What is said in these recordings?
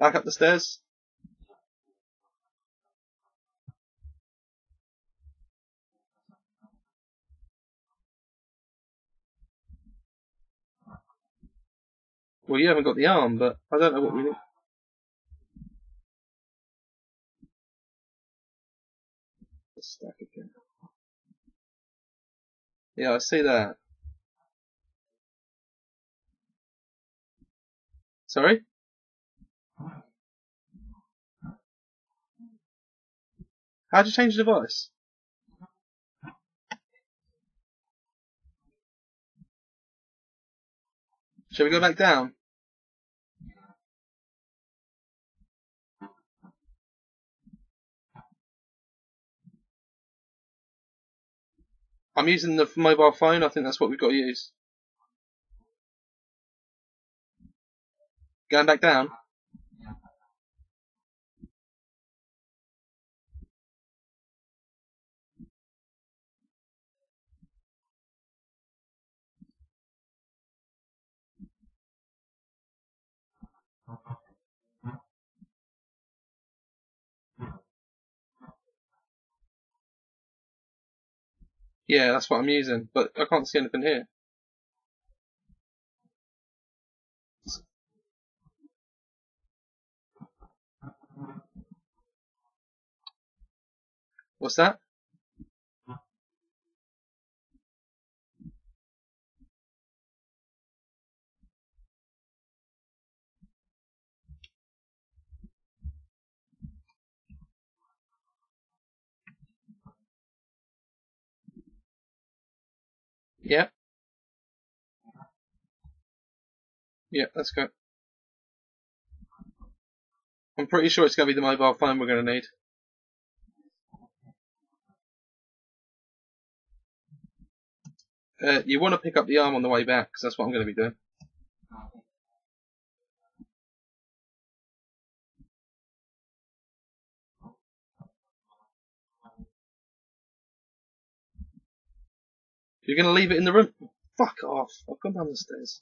Back up the stairs. Well, you haven't got the arm, but I don't know what we need. Stack again. Yeah, I see that. Sorry? How'd you change the device? Shall we go back down? I'm using the mobile phone. I think that's what we've got to use. Going back down. Yeah, that's what I'm using, but I can't see anything here. What's that? Yeah. Yeah, that's good. I'm pretty sure it's going to be the mobile phone we're going to need. Uh, you want to pick up the arm on the way back, because that's what I'm going to be doing. You're going to leave it in the room? Fuck off. I've gone down the stairs.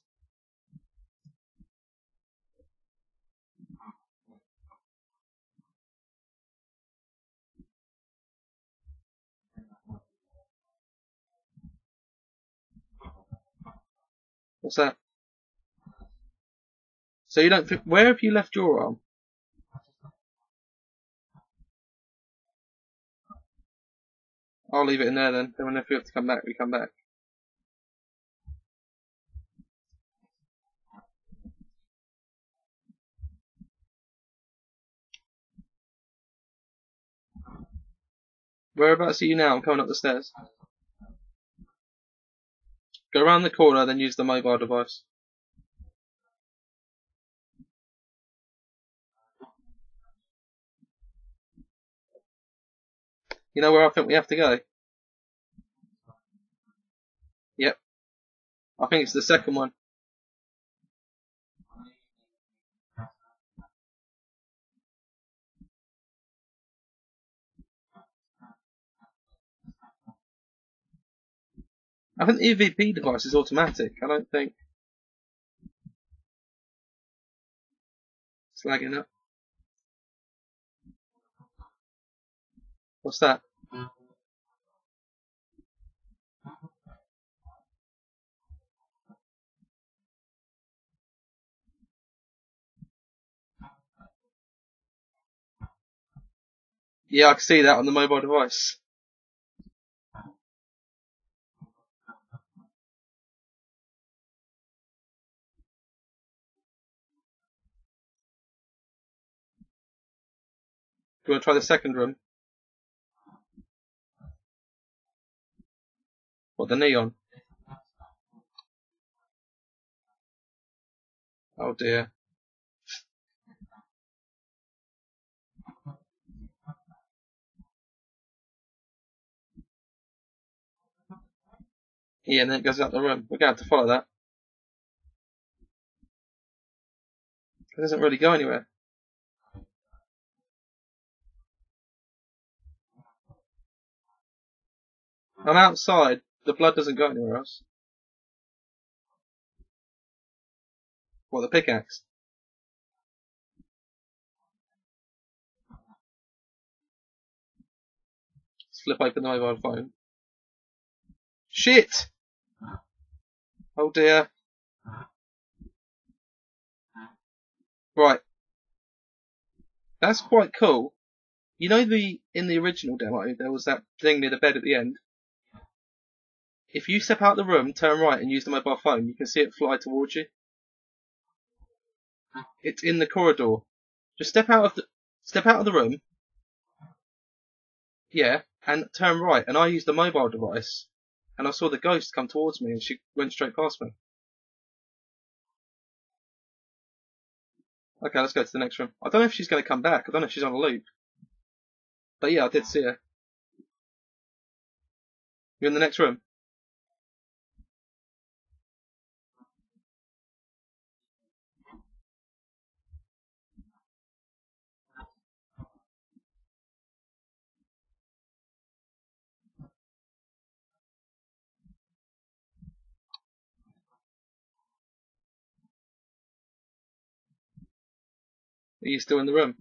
What's that? So you don't. Where have you left your arm? I'll leave it in there then. Then when if we have to come back, we come back. Whereabouts are you now? I'm coming up the stairs. Go around the corner, then use the mobile device. You know where I think we have to go? Yep. I think it's the second one. I think the EVP device is automatic. I don't think it's lagging up. What's that? Yeah, I can see that on the mobile device. You want to try the second room? What, the neon? Oh dear. Yeah, and then it goes out the room. We're going to have to follow that. It doesn't really go anywhere. I'm outside. The blood doesn't go anywhere else. What, the pickaxe? Flip open the mobile phone. Shit! Oh dear. Right. That's quite cool. You know the in the original demo there was that thing near the bed at the end? If you step out the room, turn right, and use the mobile phone, you can see it fly towards you. It's in the corridor. Just step out of the step out of the room. Yeah, and turn right, and I used the mobile device, and I saw the ghost come towards me, and she went straight past me. Okay, let's go to the next room. I don't know if she's going to come back. I don't know if she's on a loop. But yeah, I did see her. You're in the next room? Are you still in the room?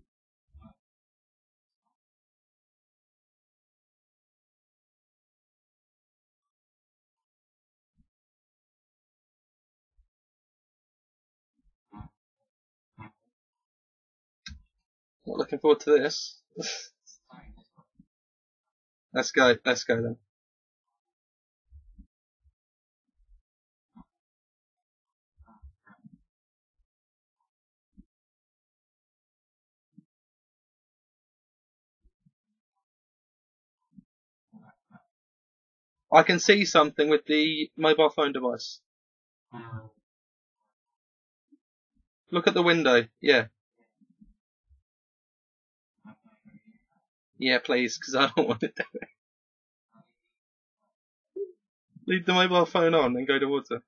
Not looking forward to this. let's go, let's go then. I can see something with the mobile phone device. Look at the window. Yeah. Yeah, please, because I don't want it. Leave the mobile phone on and go to water.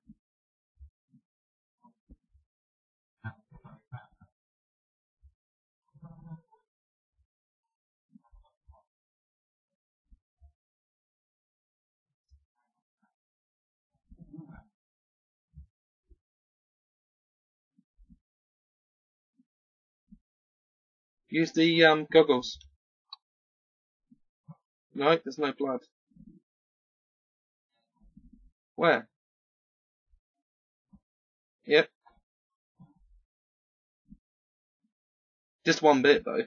Use the um, goggles. No, there's no blood. Where? Yep. Just one bit though.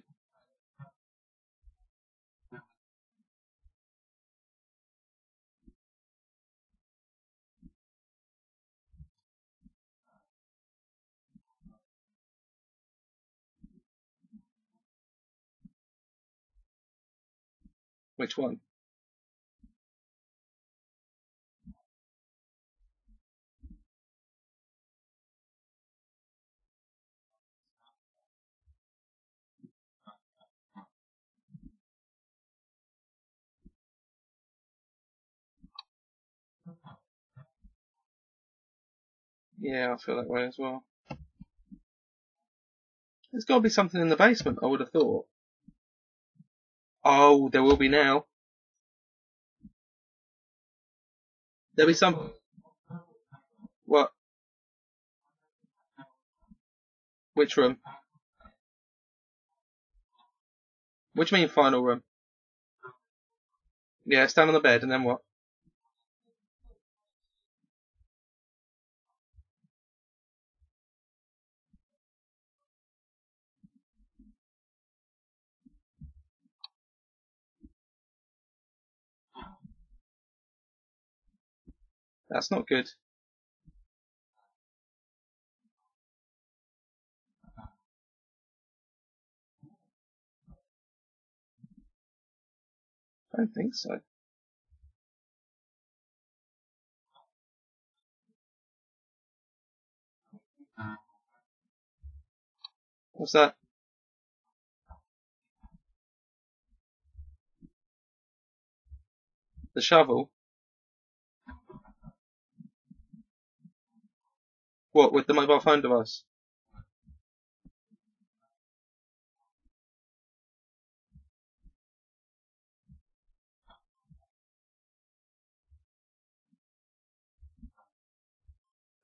Which one? Yeah, I feel that way as well. There's got to be something in the basement, I would have thought. Oh, there will be now. There'll be some. What? Which room? Which mean final room? Yeah, stand on the bed and then what? That's not good. I don't think so. What's that? The shovel? What, with the mobile phone device?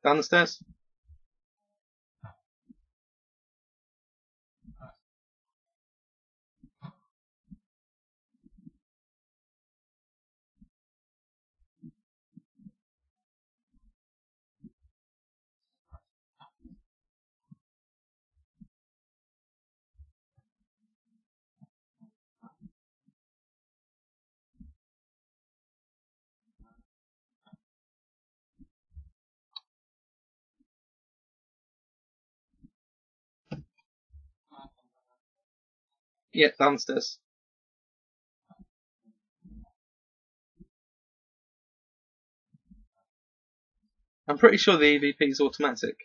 Down the stairs? Yep, downstairs. I'm pretty sure the EVP is automatic.